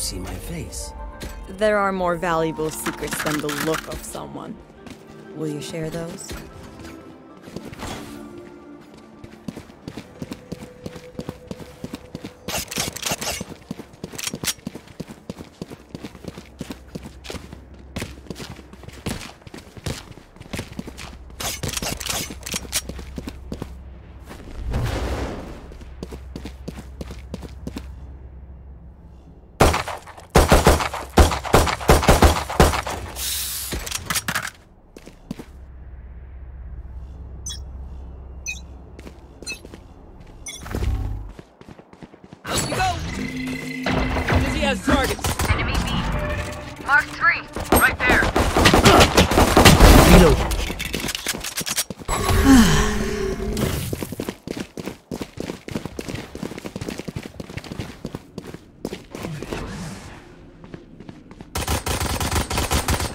see my face. There are more valuable secrets than the look of someone. Will you share those? B. Mark 3. Right there. Reload.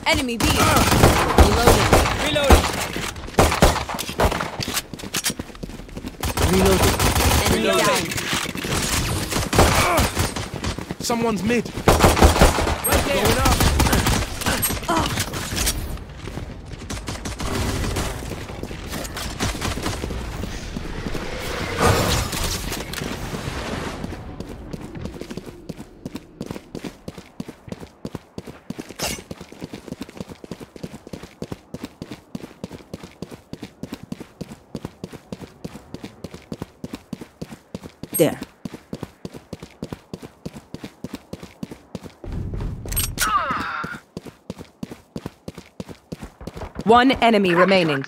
Enemy B! Reloading. Reloading. Reloading. Enemy Reloading. down. Someone's mid. Right there. Going up. There. One enemy remaining.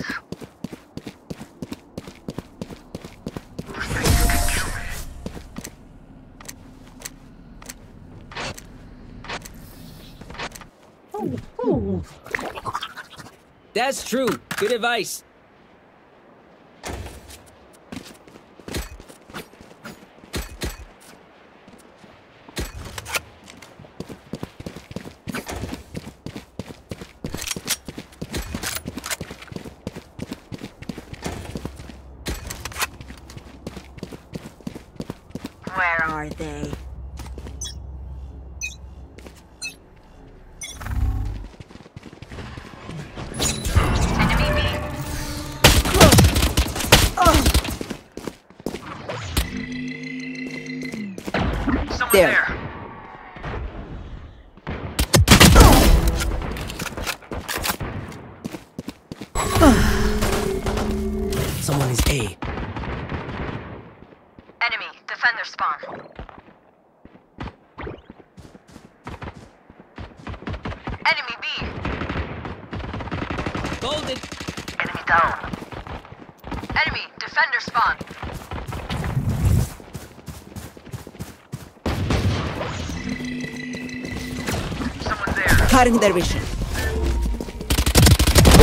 That's true. Good advice. Where are they? Cutting their vision.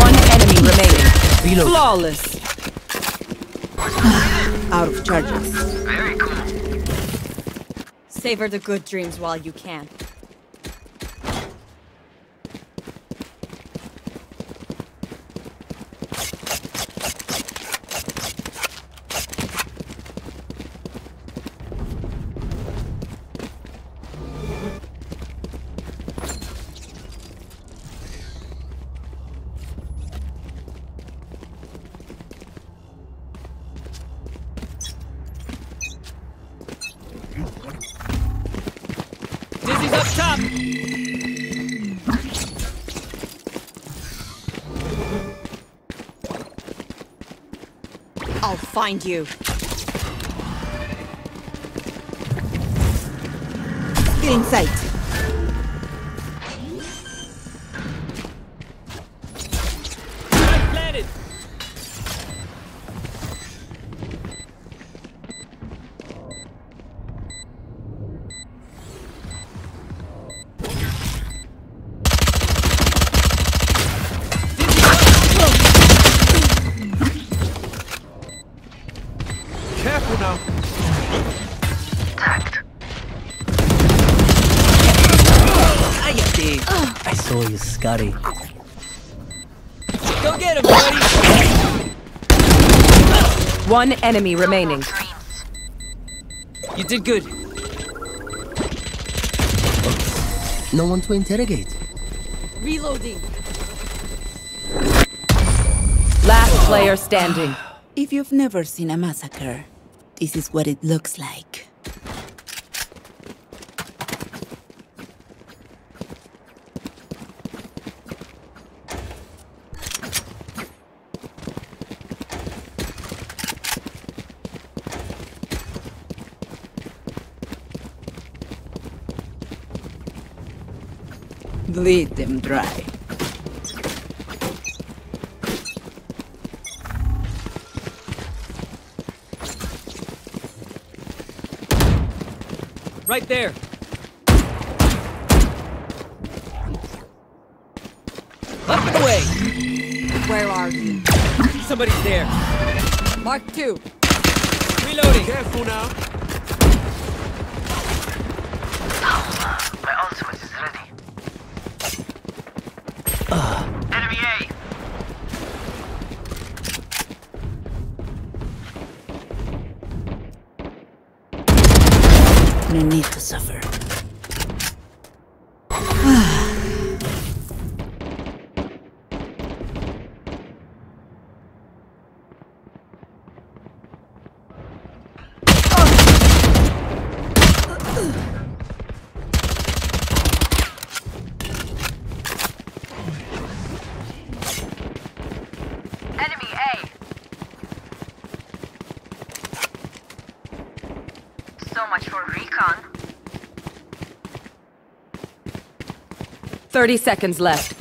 One enemy remaining. Reload. Flawless. Out of charges. Very cool. Savor the good dreams while you can. Dizzy's up top. I'll find you. Get in I saw you, Scotty. Go get him, buddy. One enemy remaining. You did good. No one to interrogate. Reloading. Last player standing. If you've never seen a massacre, this is what it looks like. Bleed them dry. Right there. Up and away. Where are you? Somebody's there. Mark two. Reloading. Careful now. My ultimate is ready. Enemy A. No need to suffer. Enemy A. So much for recon. 30 seconds left.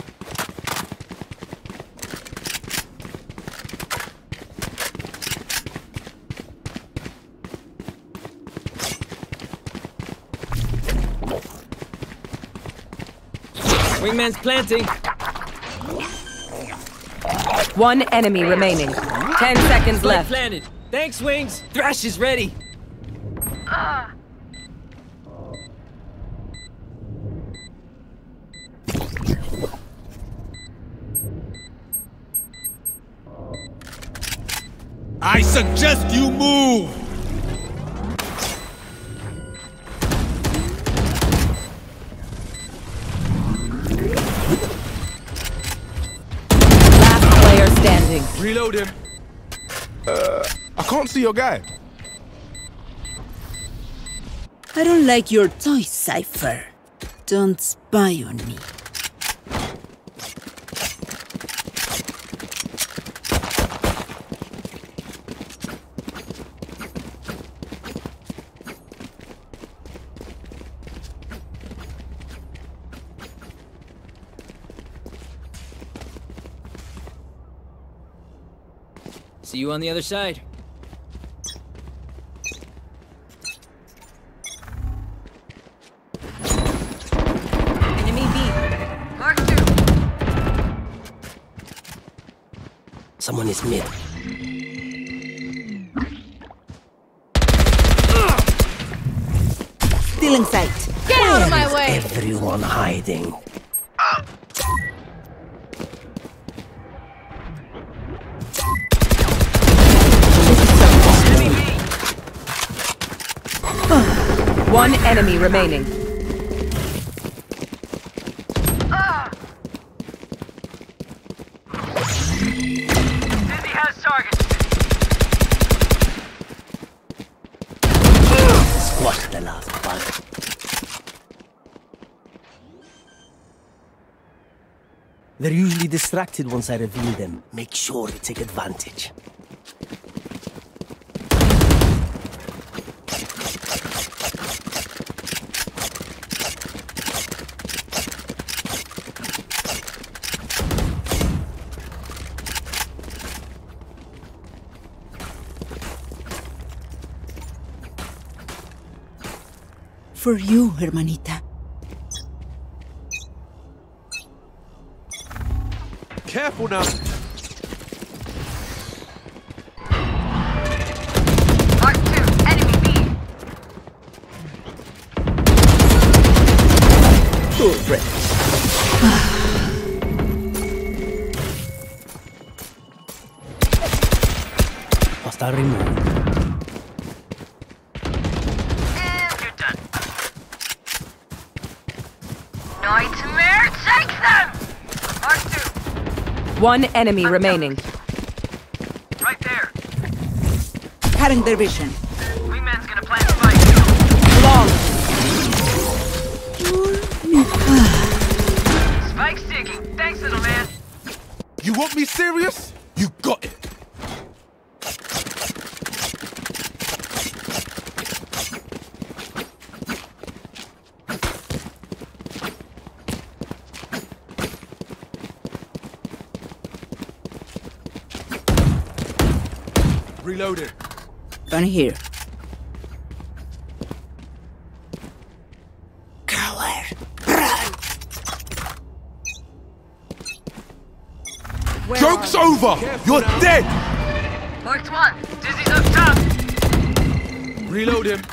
Wingman's planting. One enemy remaining. 10 seconds Spike left. planted. Thanks, Wings. Thrash is ready. Ah. I suggest you move. Last player standing. Reload him. Uh, I can't see your guy. I don't like your toy, Cypher. Don't spy on me. See you on the other side. Enemy B. Mark two. Someone is mid. Stealing sight. Get out of my way! Everyone hiding. One enemy remaining. Squash the last. They're usually distracted once I reveal them. Make sure you take advantage. For you, hermanita. Careful now. Mark two. Enemy removed. And you're done. Nightmare, take them! Mark two, One enemy remaining. right there. Cutting their vision. Wingman's gonna plant spike. Long. Spike's digging. Thanks, little man. You want me serious? You got it. Reloaded. Gun here. Joke's over. You're dead. Marked one. Dizzy's up top. Reload him.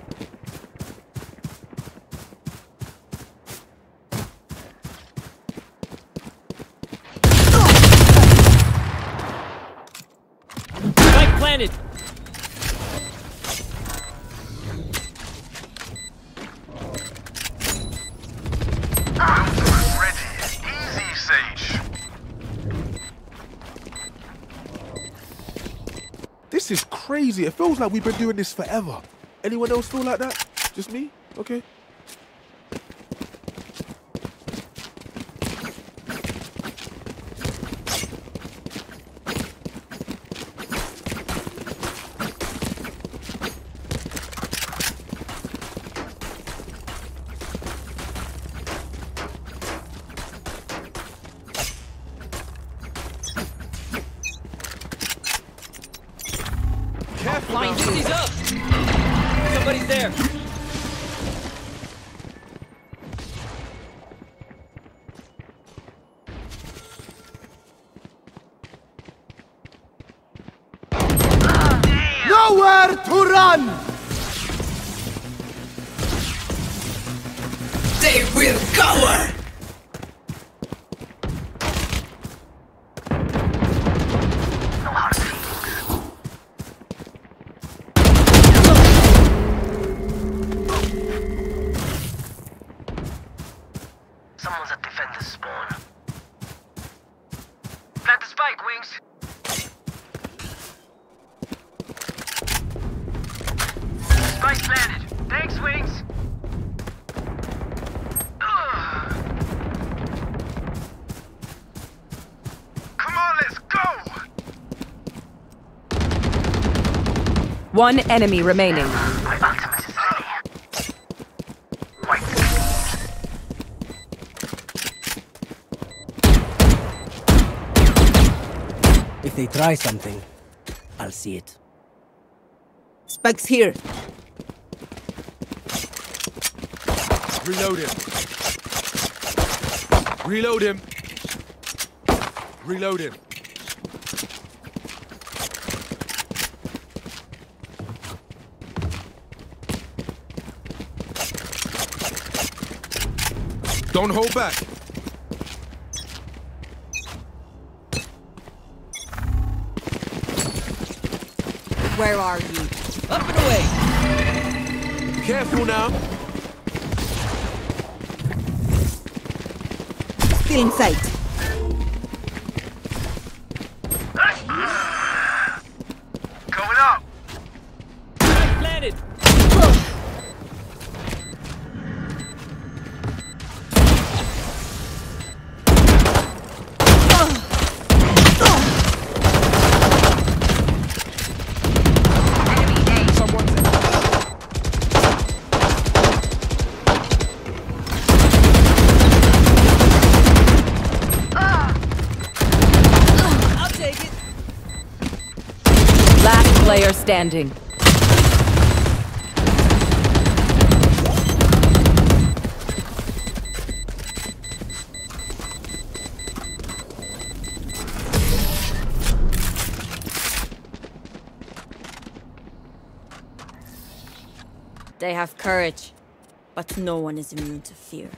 Feels like we've been doing this forever. Anyone else feel like that? Just me? Okay. One enemy remaining. My ultimate is ready. White. If they try something, I'll see it. Spike's here. Reload him. Reload him. Reload him. Don't hold back. Where are you? Up and away. Careful now. Still in sight. Going up. Spike planted. Enemy A. Someone's I'll take it. Last player standing. They have courage, but no one is immune to fear.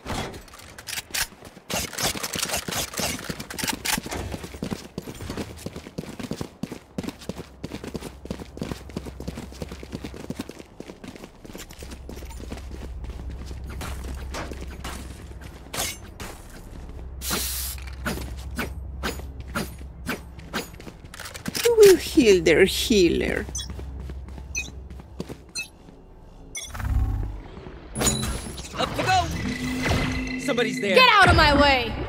Who will heal their healer? Up you go! Somebody's there. Get out of my way!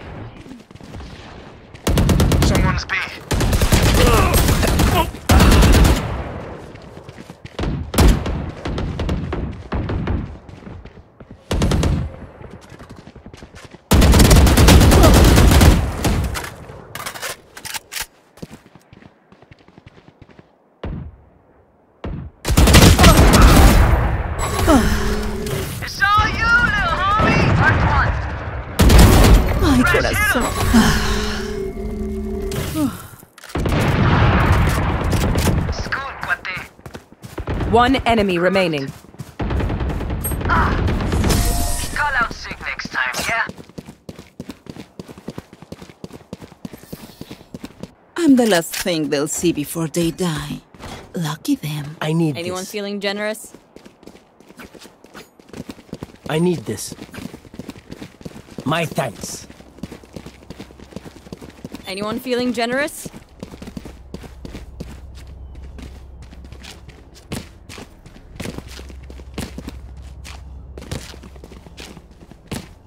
It's all you, little homie. Marked one. My corazón. Scoot. One enemy remaining. Call out sick next time, yeah? I'm the last thing they'll see before they die. Lucky them. I need Anyone this. feeling generous? I need this. My thanks. Anyone feeling generous?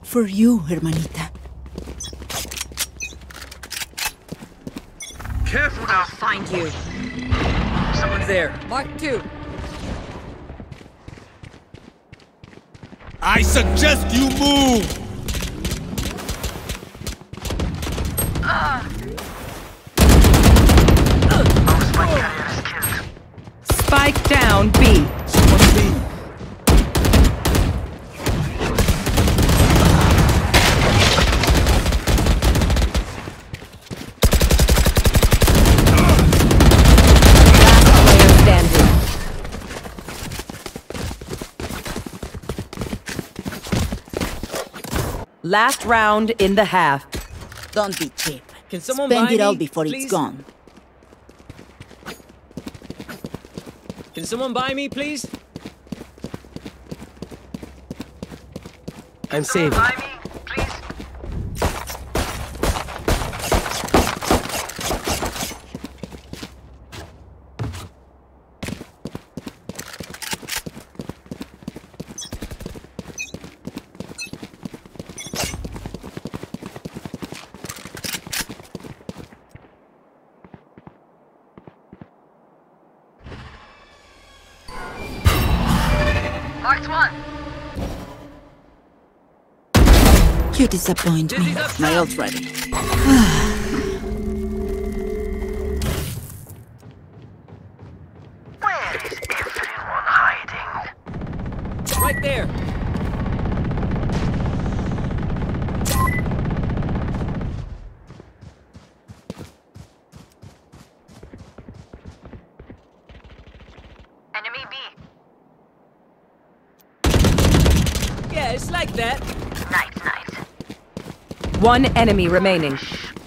For you, hermanita. Careful now. I'll find you. Someone's there. Mark two. I suggest you move. Spike carrier is killed. Spike down B. Someone's B. Player standing. Last round in the half. Don't be cheap. Can someone Spend buy it all me, before please? it's gone. Can someone buy me, please? I'm saving. Disappoint me. My top. ult One enemy remaining. Time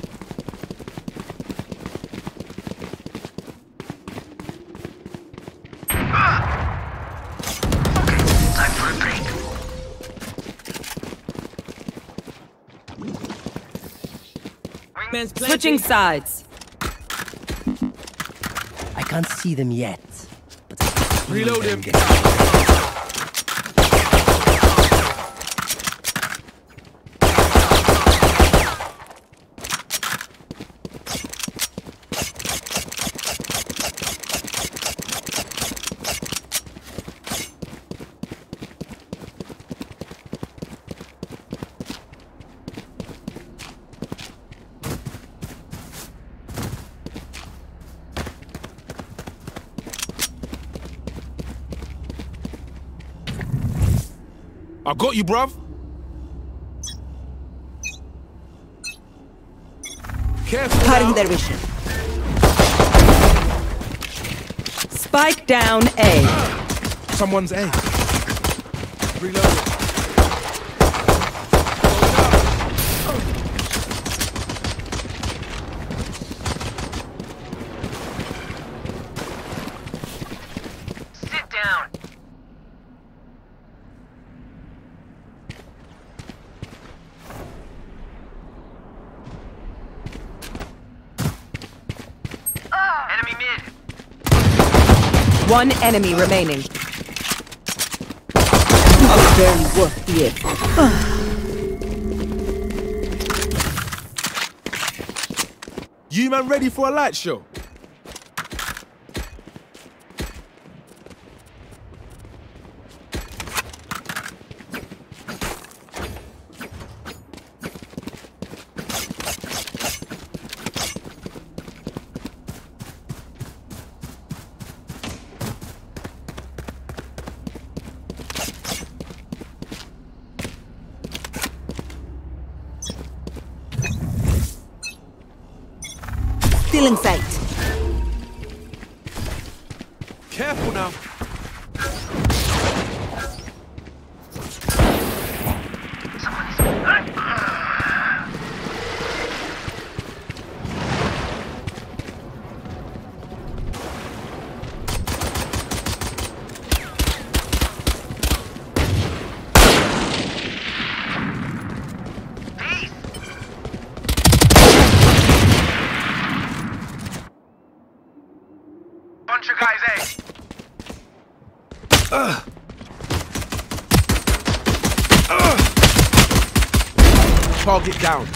for a break. Wingman's planting. Switching sides. I can't see them yet. But I can feel Reload him. I got you, bruv. Careful. Cutting their vision. Spike down A. Someone's A. Reloading. Sit down. Enemy mid. One enemy remaining. Barely worth effort. You man ready for a light show? Still in sight. Careful now. Bunch of guys, eh? Target down.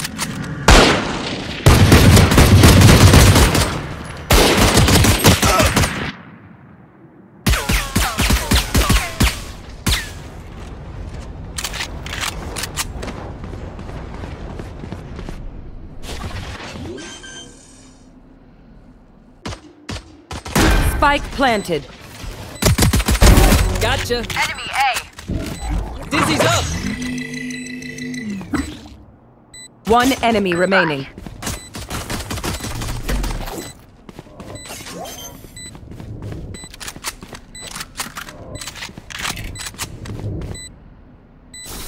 Spike planted. Gotcha. Enemy A. Dizzy's up. One enemy remaining.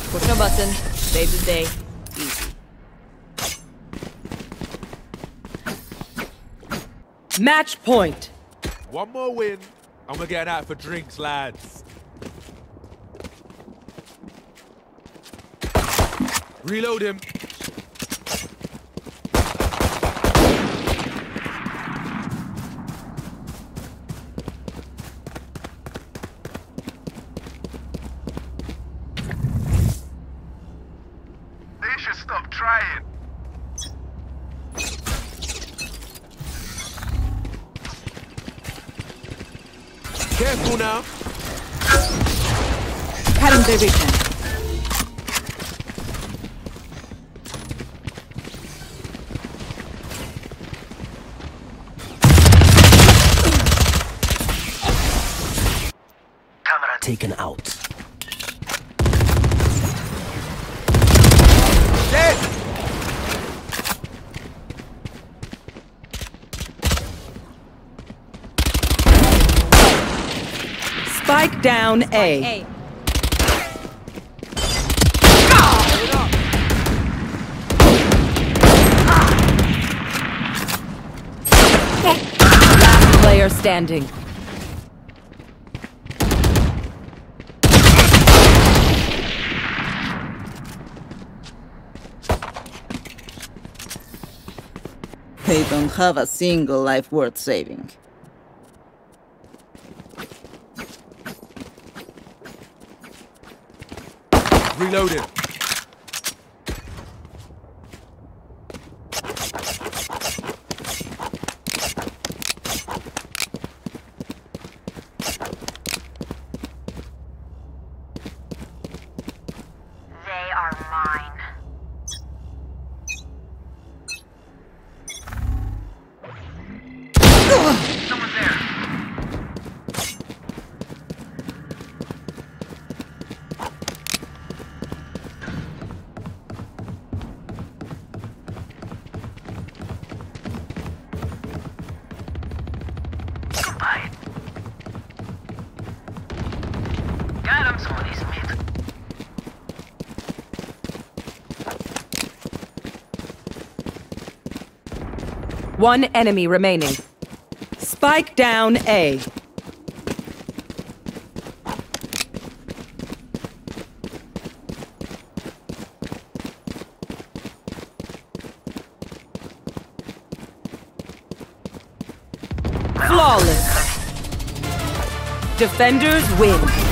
Push a button. Save the day. Easy. Match point. One more win, and we're getting out for drinks, lads. Reload him. They should stop trying. Careful now. Cutting the vision. Taken out. Dead. Spike down A. Last player standing. They don't have a single life worth saving. Reloading. One enemy remaining. Spike down A. Flawless. Defenders win.